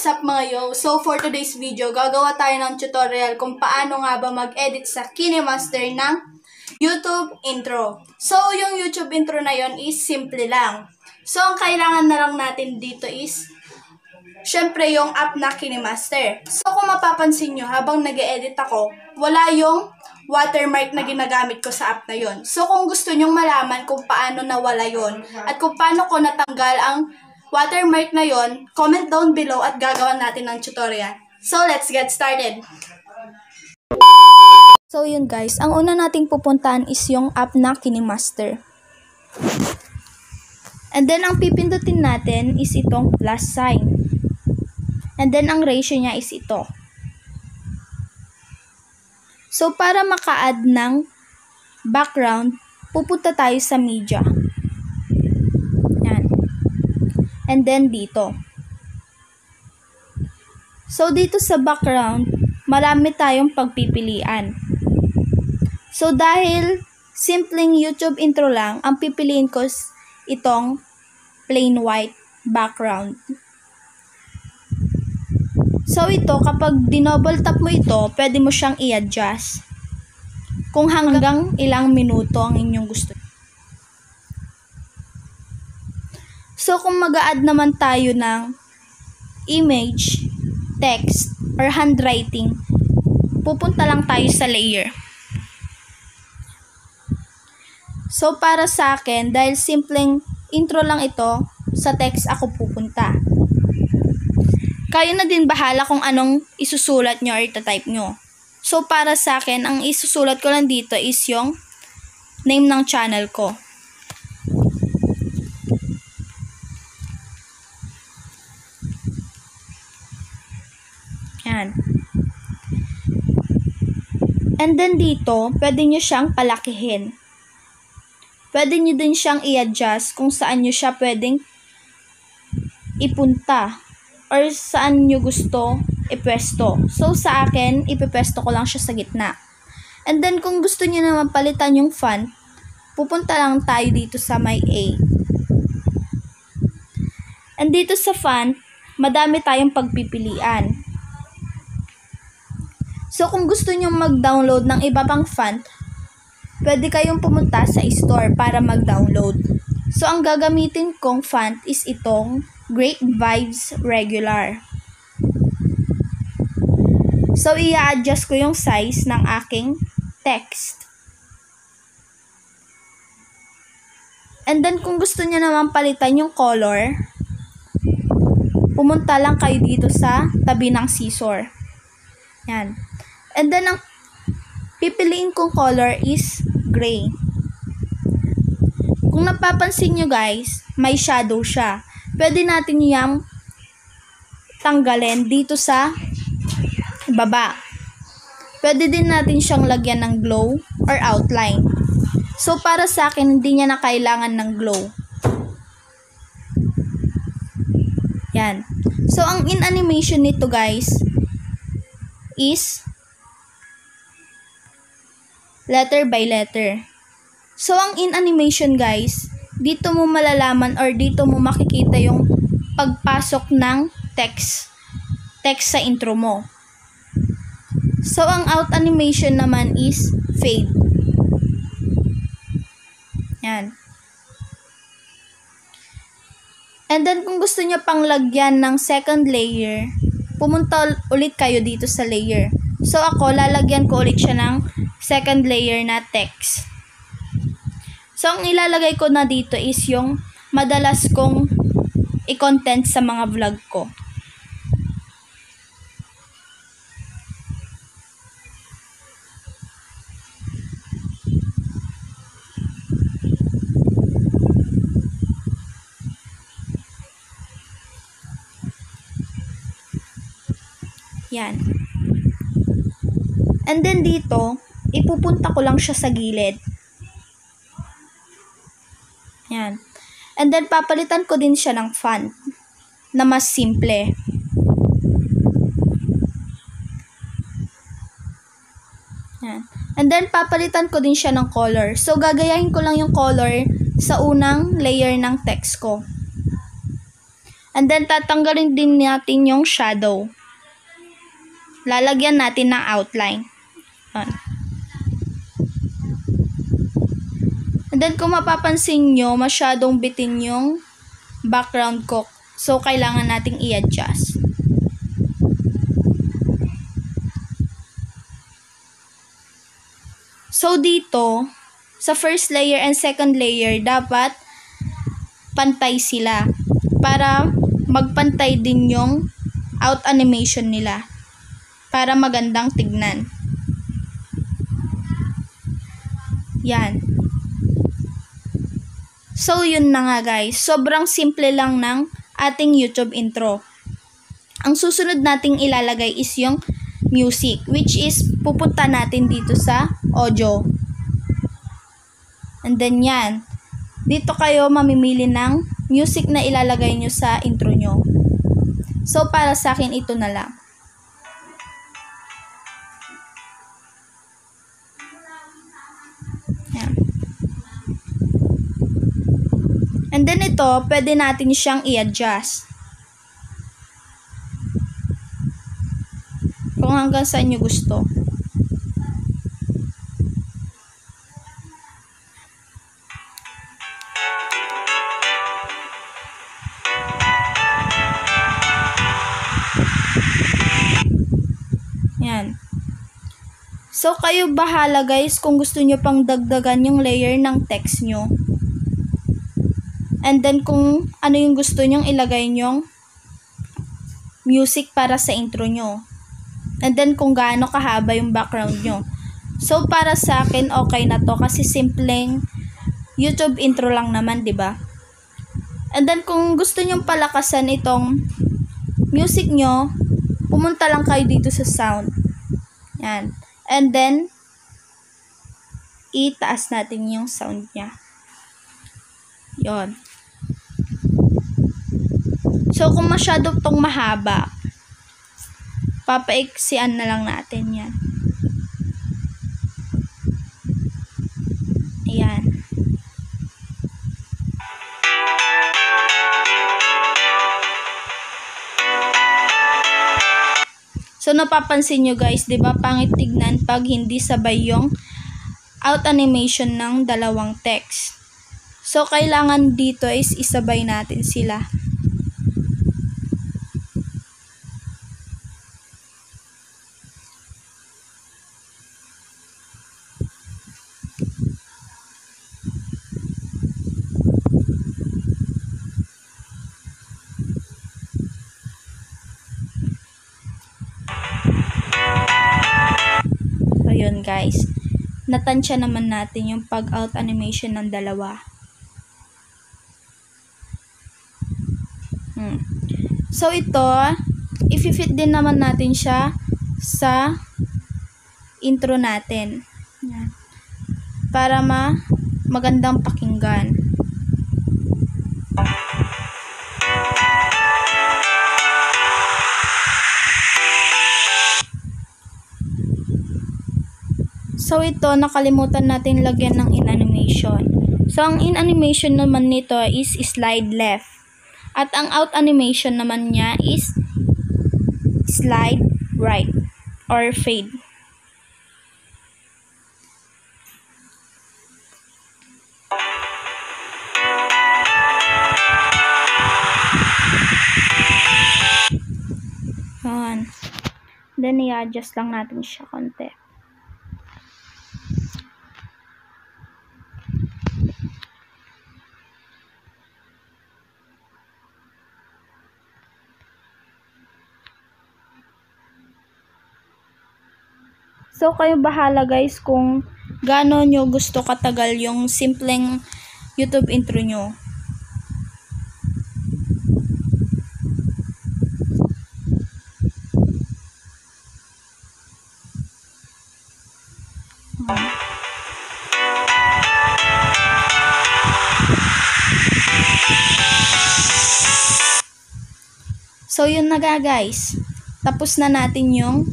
What's up mga yo? So for today's video, gagawa tayo ng tutorial kung paano nga ba mag-edit sa KineMaster ng YouTube intro. So yung YouTube intro na yon is simple lang. So ang kailangan na lang natin dito is syempre yung app na KineMaster. So kung mapapansin nyo, habang nag edit ako, wala yung watermark na ginagamit ko sa app na yon. So kung gusto nyong malaman kung paano nawala yon at kung paano ko natanggal ang watermark na yon, comment down below at gagawan natin ng tutorial. So, let's get started! So, yun guys. Ang una nating pupuntahan is yung app na KineMaster. And then, ang pipindutin natin is itong plus sign. And then, ang ratio niya is ito. So, para maka-add ng background, pupunta tayo sa media. And then dito. So, dito sa background, marami tayong pagpipilian. So, dahil simpleng YouTube intro lang, ang pipiliin ko itong plain white background. So, ito, kapag dinoble tap mo ito, pwede mo siyang i-adjust kung hanggang ilang minuto ang inyong gusto. So, kung mag add naman tayo ng image, text, or handwriting, pupunta lang tayo sa layer. So, para sa akin, dahil simpleng intro lang ito, sa text ako pupunta. Kayo na din bahala kung anong isusulat nyo or itatype nyo. So, para sa akin, ang isusulat ko lang dito is yung name ng channel ko. Yan. And then dito, pwede nyo siyang palakihin. Pwede nyo din siyang i-adjust kung saan nyo siya pwedeng ipunta or saan nyo gusto ipwesto. So, sa akin, ipipwesto ko lang siya sa gitna. And then, kung gusto nyo naman palitan yung font, pupunta lang tayo dito sa may A. And dito sa font, madami tayong pagpipilian. So, kung gusto nyo mag-download ng iba pang font, pwede kayong pumunta sa store para mag-download. So, ang gagamitin kong font is itong Great Vibes Regular. So, i-adjust ko yung size ng aking text. And then, kung gusto niya naman palitan yung color, pumunta lang kayo dito sa tabi ng scissor. Yan. And then, ang pipiliin kong color is gray. Kung napapansin nyo guys, may shadow siya. Pwede natin yung tanggalin dito sa baba. Pwede din natin siyang lagyan ng glow or outline. So, para sa akin, hindi niya na kailangan ng glow. Yan. So, ang in animation nito guys is letter by letter. So, ang in animation guys, dito mo malalaman or dito mo makikita yung pagpasok ng text, text sa intro mo. So, ang out animation naman is fade. Yan. And then, kung gusto niyo pang lagyan ng second layer, pumunta ulit kayo dito sa layer. So, ako, lalagyan ko ulit siya ng second layer na text. So, ang ilalagay ko na dito is yung madalas kong i-content sa mga vlog ko. Yan. And then dito, ipupunta ko lang siya sa gilid. Yan. And then, papalitan ko din siya ng font na mas simple. Yan. And then, papalitan ko din siya ng color. So, gagayahin ko lang yung color sa unang layer ng text ko. And then, tatanggalin din natin yung shadow. Lalagyan natin ng outline. Yan. And then, kung mapapansin nyo, masyadong bitin yung background ko. So, kailangan nating i-adjust. So, dito, sa first layer and second layer, dapat pantay sila para magpantay din yung out animation nila para magandang tignan. Yan. So, yun na nga guys. Sobrang simple lang ng ating YouTube intro. Ang susunod nating ilalagay is yung music, which is pupunta natin dito sa audio. And then yan. Dito kayo mamimili ng music na ilalagay nyo sa intro nyo. So, para sa akin, ito na lang. And then ito, pwede natin siyang i-adjust. Kung hanggang saan nyo gusto. Yan. So, kayo bahala guys kung gusto nyo pang dagdagan yung layer ng text nyo. And then, kung ano yung gusto nyong ilagay nyong music para sa intro nyo. And then, kung gaano kahaba yung background nyo. So, para sa akin, okay na to kasi simpleng YouTube intro lang naman, 'di ba? And then, kung gusto nyong palakasan itong music nyo, pumunta lang kayo dito sa sound. Yan. And then, itaas natin yung sound niya. Yon. So, kung masyado tong mahaba, papaiksian na lang natin yan. Ayan. So, napapansin nyo guys, di ba pangit tignan pag hindi sabay yung out animation ng dalawang text. So, kailangan dito is isabay natin sila. So, yun guys. Natansya naman natin yung pag-out animation ng dalawa. Hmm. So, ito, i-fit din naman natin siya sa intro natin. Yan. Para ma magandang pakinggan. So ito, nakalimutan natin lagyan ng in-animation. So ang in-animation naman nito is slide left. At ang out animation naman niya is slide right or fade. Yan. Then, i-adjust lang natin siya konti. So, kayo bahala guys kung gaano nyo gusto katagal yung simpleng YouTube intro nyo. So, yun na guys. Tapos na natin yung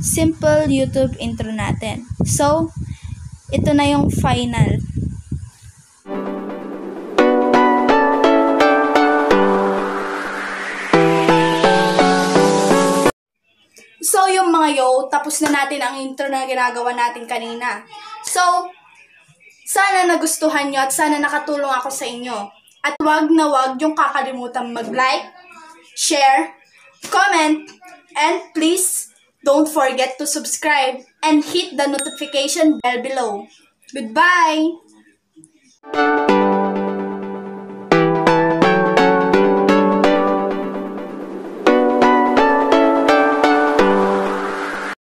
simple YouTube intro natin. So, ito na yung final. So, yung mga yo, tapos na natin ang intro na ginagawa natin kanina. So, sana nagustuhan nyo at sana nakatulong ako sa inyo. At wag na wag yung kakalimutan mag-like, share, comment, and please Don't forget to subscribe and hit the notification bell below. Goodbye!